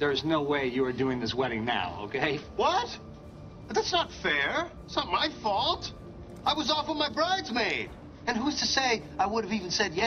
There is no way you are doing this wedding now, okay? What? That's not fair. It's not my fault. I was off with my bridesmaid. And who's to say I would have even said yes?